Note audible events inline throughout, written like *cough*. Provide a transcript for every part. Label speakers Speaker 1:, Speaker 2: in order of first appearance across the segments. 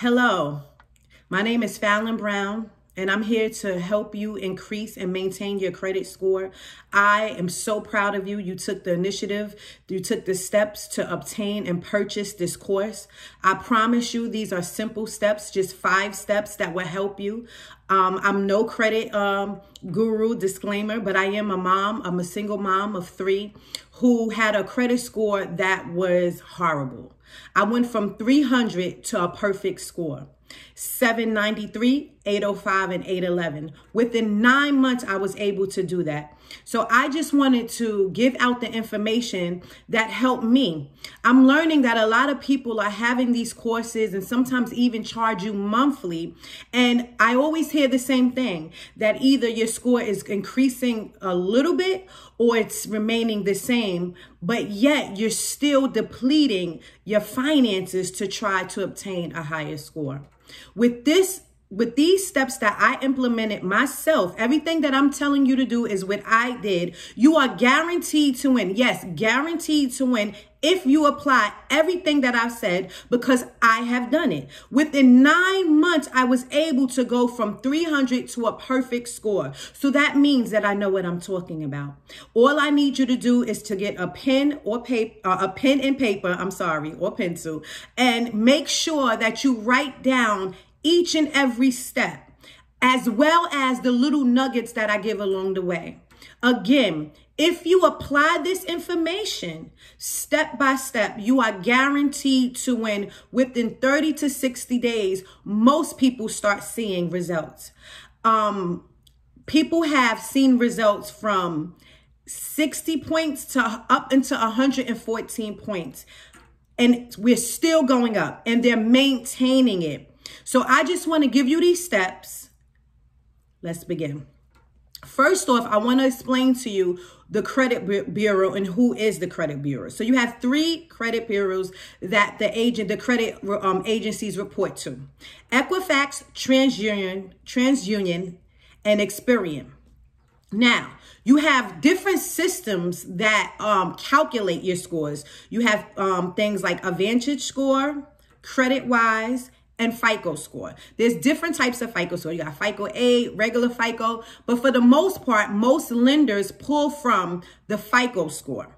Speaker 1: Hello, my name is Fallon Brown and I'm here to help you increase and maintain your credit score. I am so proud of you. You took the initiative, you took the steps to obtain and purchase this course. I promise you, these are simple steps, just five steps that will help you. Um, I'm no credit um, guru, disclaimer, but I am a mom. I'm a single mom of three who had a credit score that was horrible. I went from 300 to a perfect score. 793, 805, and 811. Within nine months, I was able to do that. So I just wanted to give out the information that helped me. I'm learning that a lot of people are having these courses and sometimes even charge you monthly. And I always hear the same thing that either your score is increasing a little bit or it's remaining the same, but yet you're still depleting your finances to try to obtain a higher score. With this with these steps that I implemented myself, everything that I'm telling you to do is what I did. You are guaranteed to win. Yes, guaranteed to win if you apply everything that I've said because I have done it. Within nine months, I was able to go from 300 to a perfect score. So that means that I know what I'm talking about. All I need you to do is to get a pen or paper, uh, a pen and paper, I'm sorry, or pencil, and make sure that you write down each and every step, as well as the little nuggets that I give along the way. Again, if you apply this information step by step, you are guaranteed to win within 30 to 60 days. Most people start seeing results. Um, people have seen results from 60 points to up into 114 points. And we're still going up and they're maintaining it. So I just want to give you these steps. Let's begin. First off, I want to explain to you the credit bureau and who is the credit bureau. So you have three credit bureaus that the agent, the credit um, agencies report to: Equifax, TransUnion, TransUnion, and Experian. Now, you have different systems that um, calculate your scores. You have um, things like a Vantage score, CreditWise, and FICO score. There's different types of FICO score. You got FICO 8, regular FICO, but for the most part, most lenders pull from the FICO score.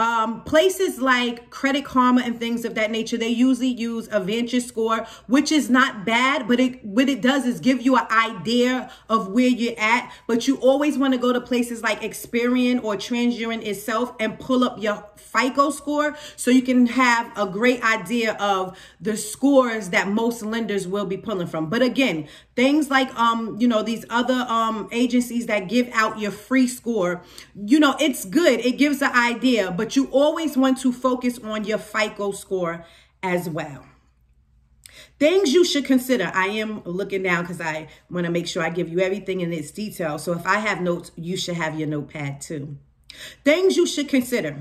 Speaker 1: Um, places like Credit Karma and things of that nature, they usually use a Vantage score, which is not bad, but it what it does is give you an idea of where you're at. But you always want to go to places like Experian or TransUnion itself and pull up your FICO score so you can have a great idea of the scores that most lenders will be pulling from. But again, things like um, you know, these other um agencies that give out your free score, you know, it's good. It gives an idea but you always want to focus on your FICO score as well. Things you should consider. I am looking down because I want to make sure I give you everything in its detail. So if I have notes, you should have your notepad too. Things you should consider.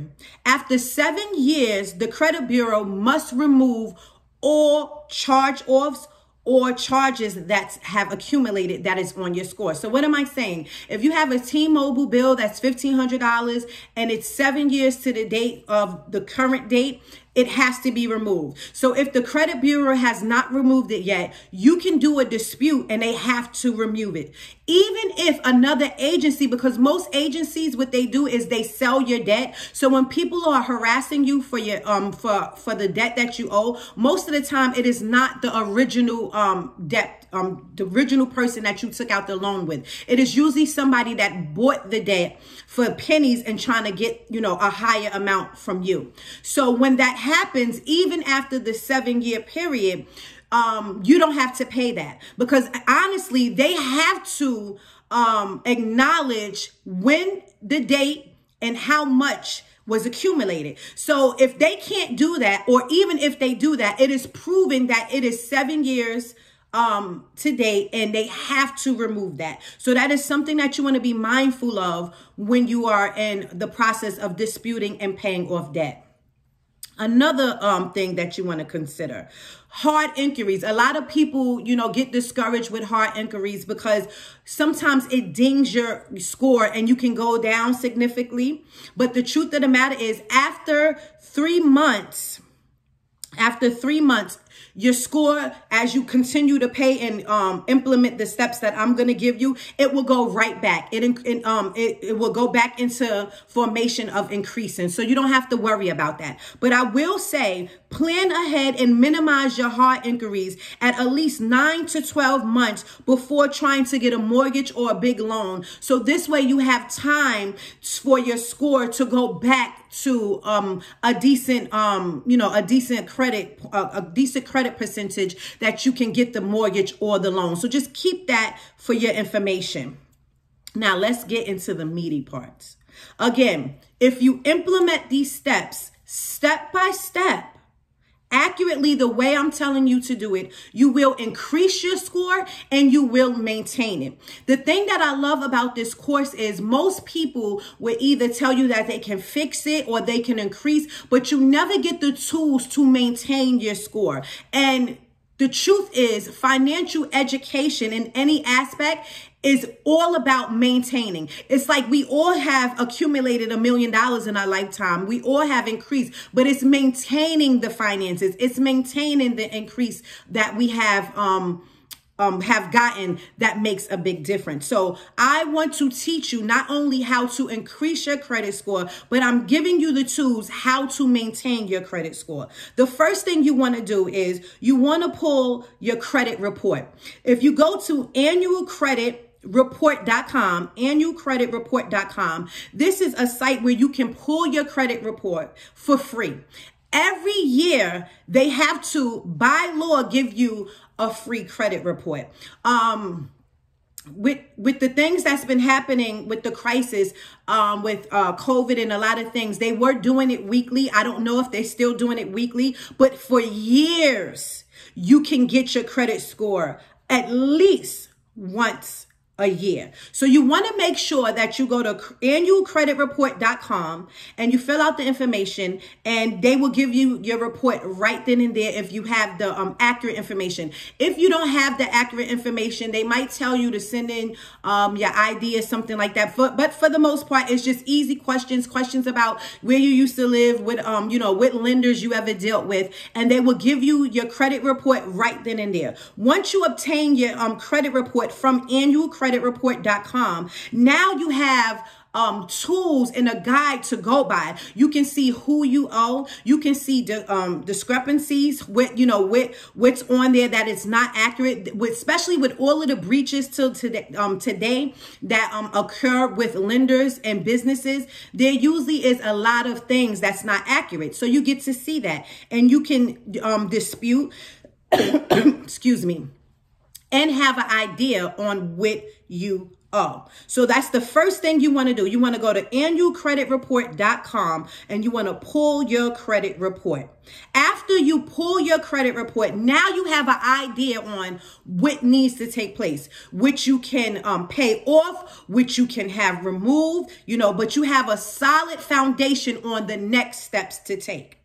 Speaker 1: After seven years, the credit bureau must remove all charge offs or charges that have accumulated that is on your score. So what am I saying? If you have a T-Mobile bill that's $1,500 and it's seven years to the date of the current date, it has to be removed. So if the credit bureau has not removed it yet, you can do a dispute and they have to remove it. Even if another agency, because most agencies, what they do is they sell your debt. So when people are harassing you for your um for for the debt that you owe, most of the time it is not the original um debt um the original person that you took out the loan with. It is usually somebody that bought the debt for pennies and trying to get you know a higher amount from you. So when that happens, even after the seven year period, um, you don't have to pay that because honestly, they have to um, acknowledge when the date and how much was accumulated. So if they can't do that, or even if they do that, it is proving that it is seven years um to date and they have to remove that so that is something that you want to be mindful of when you are in the process of disputing and paying off debt Another um, thing that you want to consider, hard inquiries. A lot of people, you know, get discouraged with hard inquiries because sometimes it dings your score and you can go down significantly. But the truth of the matter is after three months, after three months, your score as you continue to pay and um, implement the steps that I'm going to give you, it will go right back. It, it um it, it will go back into formation of increasing. So you don't have to worry about that. But I will say plan ahead and minimize your hard inquiries at at least 9 to 12 months before trying to get a mortgage or a big loan. So this way you have time for your score to go back to um, a decent um, you know, a decent credit a, a decent credit percentage that you can get the mortgage or the loan. So just keep that for your information. Now let's get into the meaty parts. Again, if you implement these steps step by step, accurately the way I'm telling you to do it, you will increase your score and you will maintain it. The thing that I love about this course is most people will either tell you that they can fix it or they can increase, but you never get the tools to maintain your score. And the truth is financial education in any aspect is all about maintaining. It's like we all have accumulated a million dollars in our lifetime. We all have increased, but it's maintaining the finances. It's maintaining the increase that we have um um, have gotten that makes a big difference. So I want to teach you not only how to increase your credit score, but I'm giving you the tools how to maintain your credit score. The first thing you want to do is you want to pull your credit report. If you go to annual credit report.com annualcreditreport.com this is a site where you can pull your credit report for free. Every year they have to by law give you a free credit report. Um with with the things that's been happening with the crisis um with uh covid and a lot of things they were doing it weekly. I don't know if they're still doing it weekly but for years you can get your credit score at least once a year. So you want to make sure that you go to annualcreditreport.com and you fill out the information and they will give you your report right then and there if you have the um, accurate information. If you don't have the accurate information, they might tell you to send in um, your ID or something like that. But for the most part, it's just easy questions, questions about where you used to live, with um, you know, what lenders you ever dealt with, and they will give you your credit report right then and there. Once you obtain your um, credit report from annual credit creditreport.com. Now you have um, tools and a guide to go by. You can see who you owe. You can see the um, discrepancies with, you know, with what's on there that is not accurate, with, especially with all of the breaches till today, um, today that um, occur with lenders and businesses. There usually is a lot of things that's not accurate. So you get to see that and you can um, dispute, *coughs* excuse me, and have an idea on what you owe. So that's the first thing you want to do. You want to go to annualcreditreport.com and you want to pull your credit report. After you pull your credit report, now you have an idea on what needs to take place, which you can um, pay off, which you can have removed, you know, but you have a solid foundation on the next steps to take.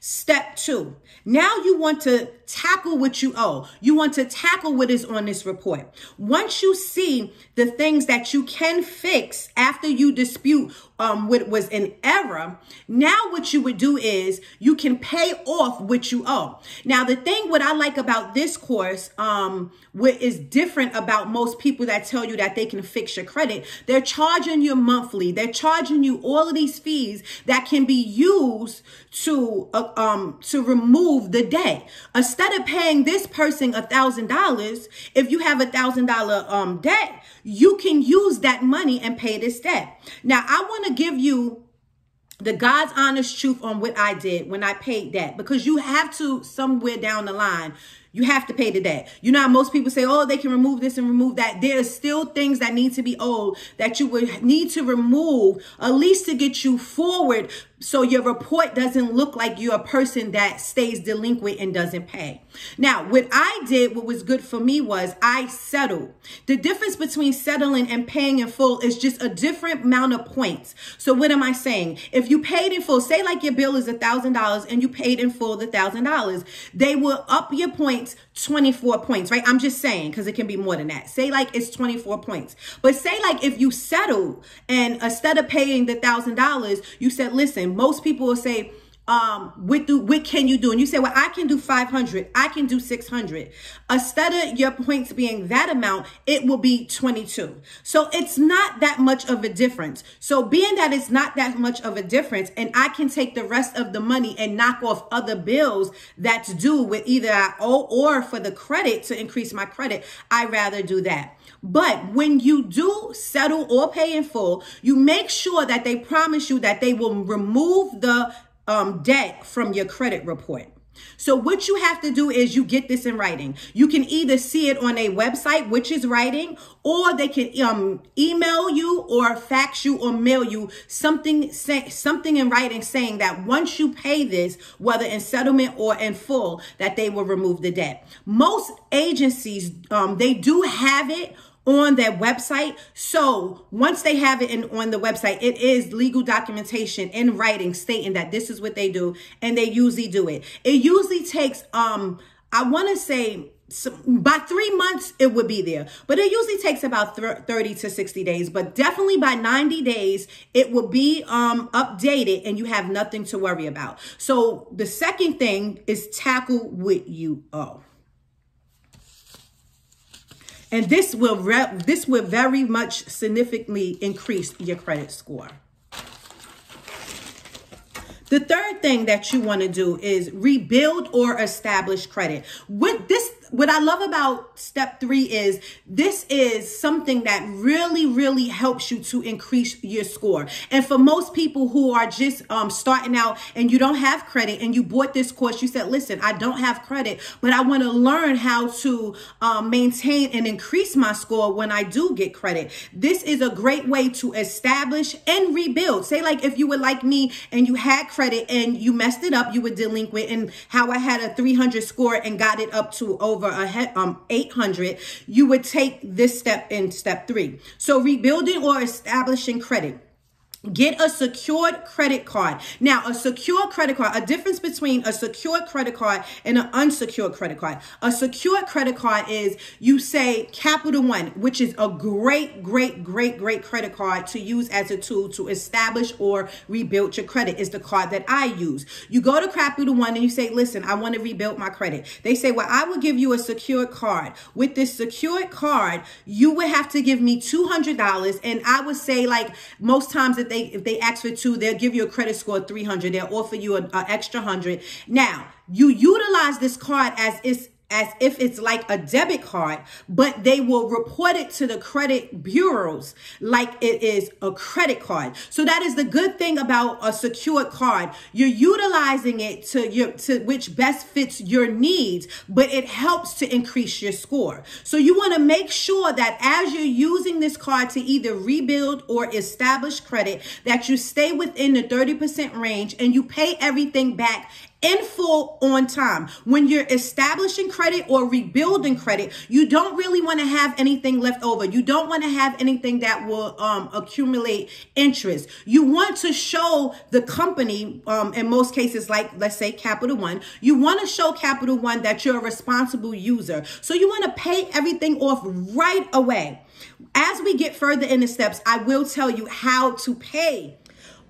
Speaker 1: Step two, now you want to tackle what you owe. You want to tackle what is on this report. Once you see the things that you can fix after you dispute um, what was an error, now what you would do is you can pay off what you owe. Now, the thing what I like about this course, um, what is different about most people that tell you that they can fix your credit, they're charging you monthly. They're charging you all of these fees that can be used to uh, um to remove the debt. Instead of paying this person a thousand dollars, if you have a thousand dollar um debt, you can use that money and pay this debt. Now, I want to give you the God's honest truth on what I did when I paid that because you have to somewhere down the line you have to pay the debt. You know most people say, oh, they can remove this and remove that. There's still things that need to be owed that you would need to remove, at least to get you forward so your report doesn't look like you're a person that stays delinquent and doesn't pay. Now, what I did, what was good for me was I settled. The difference between settling and paying in full is just a different amount of points. So what am I saying? If you paid in full, say like your bill is a $1,000 and you paid in full the $1,000, they will up your points 24 points, right? I'm just saying because it can be more than that. Say like it's 24 points. But say like if you settled and instead of paying the $1,000, you said, listen, most people will say, um, what do what can you do? And you say, well, I can do 500, I can do 600. Instead of your points being that amount, it will be 22. So it's not that much of a difference. So being that it's not that much of a difference, and I can take the rest of the money and knock off other bills that's due with either I owe or for the credit to increase my credit, I rather do that. But when you do settle or pay in full, you make sure that they promise you that they will remove the um, debt from your credit report. So what you have to do is you get this in writing. You can either see it on a website, which is writing, or they can um, email you or fax you or mail you something say, something in writing saying that once you pay this, whether in settlement or in full, that they will remove the debt. Most agencies, um, they do have it on that website. So once they have it in, on the website, it is legal documentation in writing stating that this is what they do and they usually do it. It usually takes, um, I want to say by three months it would be there but it usually takes about 30 to 60 days but definitely by 90 days it will be um updated and you have nothing to worry about so the second thing is tackle what you owe and this will this will very much significantly increase your credit score. The third thing that you want to do is rebuild or establish credit. With this what I love about step three is this is something that really, really helps you to increase your score. And for most people who are just um, starting out and you don't have credit and you bought this course, you said, listen, I don't have credit, but I want to learn how to um, maintain and increase my score when I do get credit. This is a great way to establish and rebuild. Say like if you were like me and you had credit and you messed it up, you were delinquent and how I had a 300 score and got it up to over over a um 800 you would take this step in step three. So rebuilding or establishing credit Get a secured credit card. Now, a secure credit card, a difference between a secured credit card and an unsecured credit card. A secured credit card is you say Capital One, which is a great, great, great, great credit card to use as a tool to establish or rebuild your credit is the card that I use. You go to Capital One and you say, listen, I want to rebuild my credit. They say, well, I will give you a secured card. With this secured card, you would have to give me $200. And I would say like most times that they they if they ask for two, they'll give you a credit score of 300. They'll offer you an extra 100. Now, you utilize this card as it's as if it's like a debit card, but they will report it to the credit bureaus like it is a credit card. So that is the good thing about a secured card. You're utilizing it to your to which best fits your needs, but it helps to increase your score. So you want to make sure that as you're using this card to either rebuild or establish credit, that you stay within the 30% range and you pay everything back in full on time. When you're establishing credit or rebuilding credit, you don't really want to have anything left over. You don't want to have anything that will um, accumulate interest. You want to show the company, um, in most cases, like let's say Capital One, you want to show Capital One that you're a responsible user. So you want to pay everything off right away. As we get further in the steps, I will tell you how to pay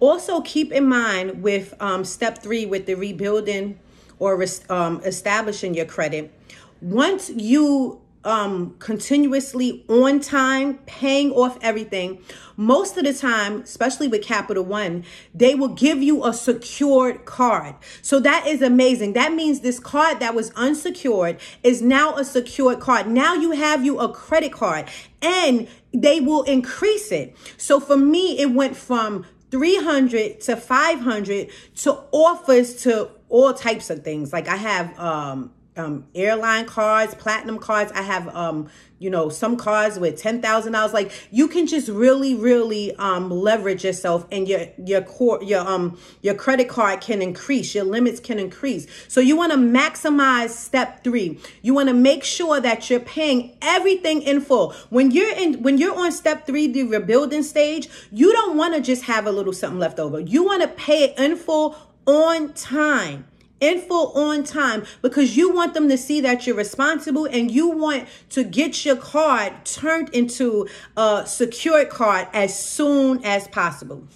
Speaker 1: also, keep in mind with um, step three, with the rebuilding or um, establishing your credit, once you um, continuously on time, paying off everything, most of the time, especially with Capital One, they will give you a secured card. So that is amazing. That means this card that was unsecured is now a secured card. Now you have you a credit card and they will increase it. So for me, it went from 300 to 500 to offers to all types of things. Like I have um um airline cards, platinum cards. I have um you know, some cards with $10,000. Like you can just really, really um, leverage yourself and your, your core, your, um, your credit card can increase, your limits can increase. So you want to maximize step three. You want to make sure that you're paying everything in full. When you're in, when you're on step three, the rebuilding stage, you don't want to just have a little something left over. You want to pay it in full on time in full on time because you want them to see that you're responsible and you want to get your card turned into a secured card as soon as possible.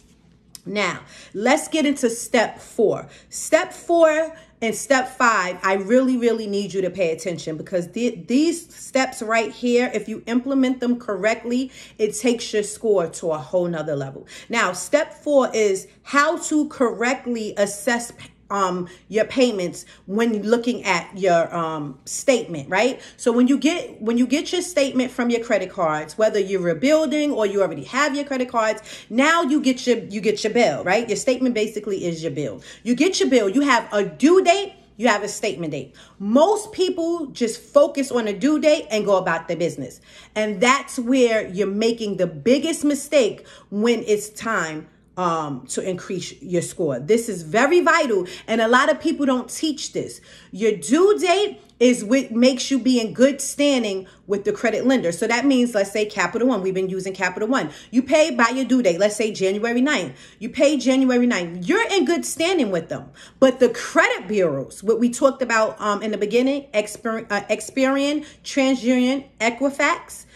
Speaker 1: Now, let's get into step four. Step four and step five, I really, really need you to pay attention because the, these steps right here, if you implement them correctly, it takes your score to a whole nother level. Now, step four is how to correctly assess um your payments when looking at your um statement right? So when you get when you get your statement from your credit cards whether you're rebuilding or you already have your credit cards now you get your you get your bill right? Your statement basically is your bill. You get your bill. You have a due date. You have a statement date. Most people just focus on a due date and go about their business. And that's where you're making the biggest mistake when it's time um, to increase your score. This is very vital, and a lot of people don't teach this. Your due date is what makes you be in good standing with the credit lender. So that means, let's say Capital One, we've been using Capital One. You pay by your due date, let's say January 9th. You pay January 9th. You're in good standing with them. But the credit bureaus, what we talked about um, in the beginning, Experian, uh, Experian TransUnion, Equifax,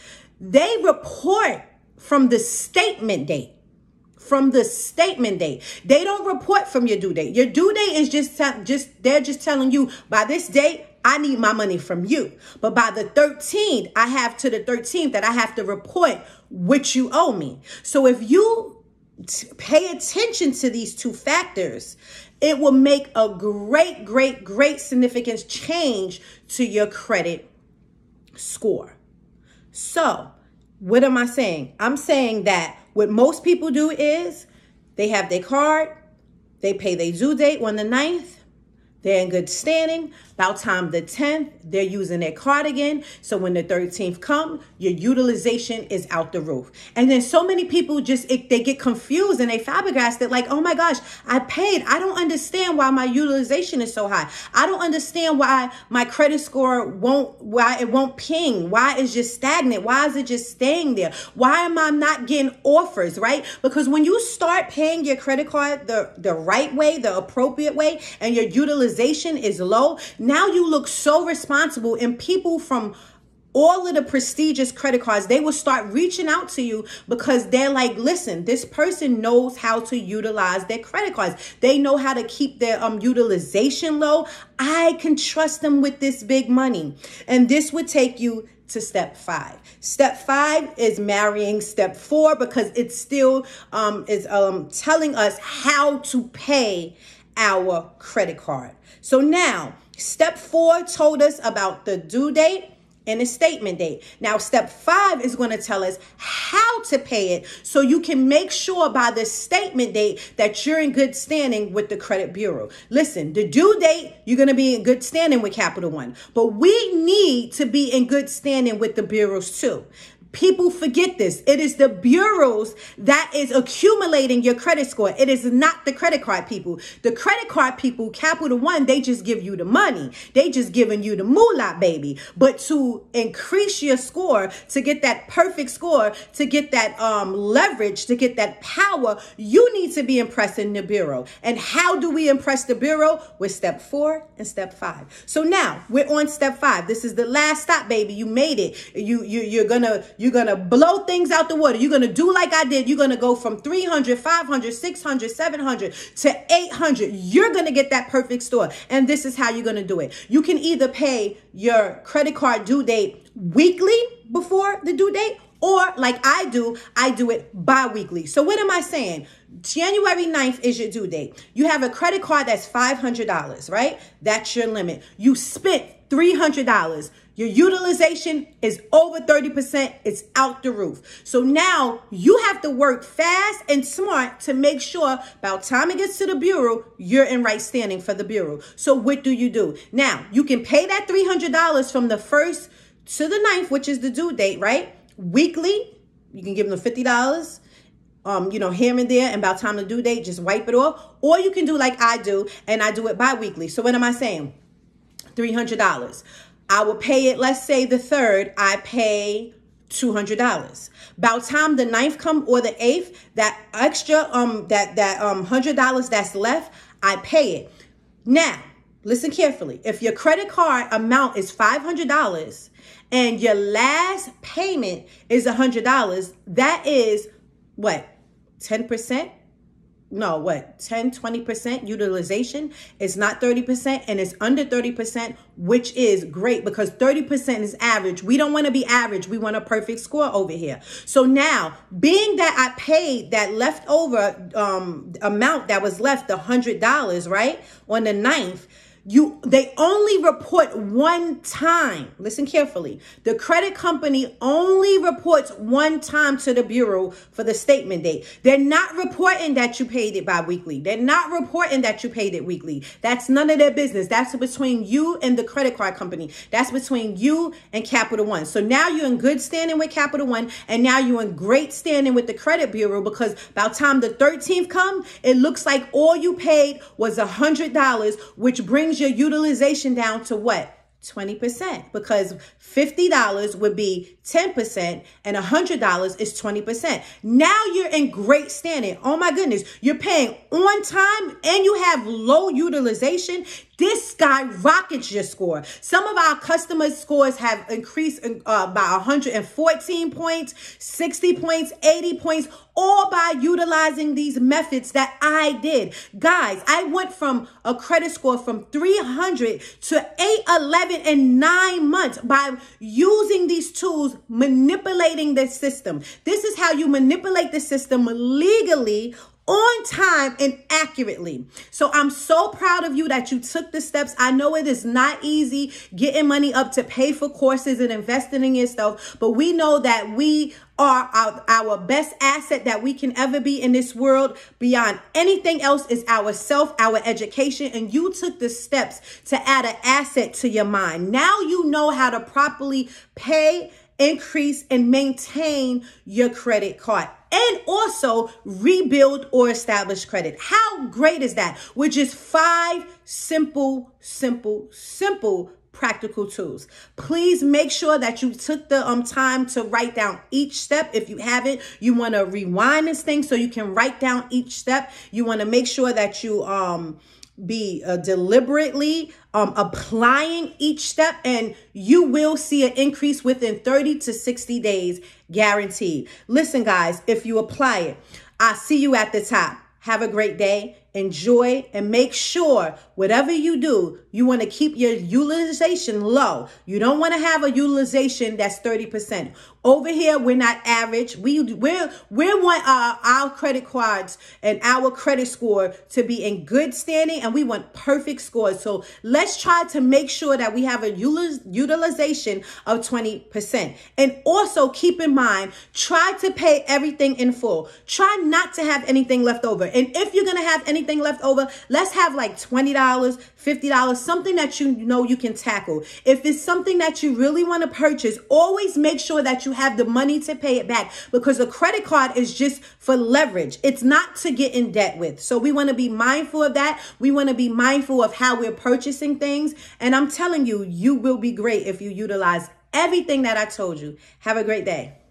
Speaker 1: they report from the statement date from the statement date. They don't report from your due date. Your due date is just just they're just telling you by this date I need my money from you. But by the 13th, I have to the 13th that I have to report what you owe me. So if you pay attention to these two factors, it will make a great, great, great significance change to your credit score. So, what am I saying? I'm saying that what most people do is they have their card, they pay their due date on the 9th, they're in good standing. About time the 10th, they're using their card again. So when the 13th come, your utilization is out the roof. And then so many people just, it, they get confused and they flabbergasted like, oh my gosh, I paid. I don't understand why my utilization is so high. I don't understand why my credit score won't, why it won't ping. Why it's just stagnant. Why is it just staying there? Why am I not getting offers, right? Because when you start paying your credit card the, the right way, the appropriate way, and your utilization is low, now you look so responsible, and people from all of the prestigious credit cards, they will start reaching out to you because they're like, listen, this person knows how to utilize their credit cards. They know how to keep their um utilization low. I can trust them with this big money. And this would take you to step five. Step five is marrying step four because it still um, is um, telling us how to pay our credit card. So now, Step four told us about the due date and the statement date. Now, step five is going to tell us how to pay it so you can make sure by the statement date that you're in good standing with the credit bureau. Listen, the due date, you're going to be in good standing with Capital One, but we need to be in good standing with the bureaus too. People forget this. It is the bureaus that is accumulating your credit score. It is not the credit card people. The credit card people, Capital One, they just give you the money. They just giving you the moolah, baby. But to increase your score, to get that perfect score, to get that um, leverage, to get that power, you need to be impressing the bureau. And how do we impress the bureau? With step four and step five. So now we're on step five. This is the last stop, baby. You made it. You you you're gonna going to blow things out the water. You're going to do like I did. You're going to go from 300, 500, 600, 700 to 800. You're going to get that perfect store. And this is how you're going to do it. You can either pay your credit card due date weekly before the due date or like I do, I do it bi-weekly. So what am I saying? January 9th is your due date. You have a credit card that's $500, right? That's your limit. You spent $300. Your utilization is over 30%. It's out the roof. So now you have to work fast and smart to make sure about time it gets to the Bureau, you're in right standing for the Bureau. So what do you do? Now, you can pay that $300 from the 1st to the ninth, which is the due date, right? Weekly, you can give them $50 um, you know, here and there, and about time to due date, just wipe it off. Or you can do like I do, and I do it bi-weekly. So what am I saying? $300. I will pay it, let's say the third, I pay $200. About time the ninth come or the eighth, that extra, um, that, that, um, $100 that's left, I pay it. Now, listen carefully. If your credit card amount is $500 and your last payment is $100, that is what? 10%? No, what, 10, 20% utilization. It's not 30% and it's under 30%, which is great because 30% is average. We don't want to be average. We want a perfect score over here. So now, being that I paid that leftover um, amount that was left, the $100, right, on the 9th, you they only report one time. Listen carefully. The credit company only reports one time to the bureau for the statement date. They're not reporting that you paid it bi-weekly. They're not reporting that you paid it weekly. That's none of their business. That's between you and the credit card company. That's between you and capital one. So now you're in good standing with capital one and now you're in great standing with the credit bureau because by the time the 13th come it looks like all you paid was a hundred dollars which brings brings your utilization down to what? 20% because $50 would be 10% and $100 is 20%. Now you're in great standing. Oh my goodness. You're paying on time and you have low utilization. This skyrockets your score. Some of our customers' scores have increased uh, by 114 points, 60 points, 80 points, all by utilizing these methods that I did. Guys, I went from a credit score from 300 to 811 in nine months by using these tools, manipulating the system. This is how you manipulate the system legally on time and accurately. So I'm so proud of you that you took the steps. I know it is not easy getting money up to pay for courses and investing in yourself, but we know that we are our, our best asset that we can ever be in this world beyond anything else is our self, our education. And you took the steps to add an asset to your mind. Now you know how to properly pay increase and maintain your credit card and also rebuild or establish credit. How great is that? Which is five simple, simple, simple practical tools. Please make sure that you took the um time to write down each step. If you haven't, you want to rewind this thing so you can write down each step. You want to make sure that you um be uh, deliberately um, applying each step and you will see an increase within 30 to 60 days guaranteed. Listen guys if you apply it i see you at the top. Have a great day. Enjoy and make sure whatever you do, you want to keep your utilization low. You don't want to have a utilization that's 30%. Over here, we're not average. We we're we want our, our credit cards and our credit score to be in good standing and we want perfect scores. So let's try to make sure that we have a utilization of 20%. And also keep in mind, try to pay everything in full. Try not to have anything left over. And if you're going to have anything anything left over, let's have like $20, $50, something that you know you can tackle. If it's something that you really want to purchase, always make sure that you have the money to pay it back because a credit card is just for leverage. It's not to get in debt with. So we want to be mindful of that. We want to be mindful of how we're purchasing things. And I'm telling you, you will be great if you utilize everything that I told you. Have a great day.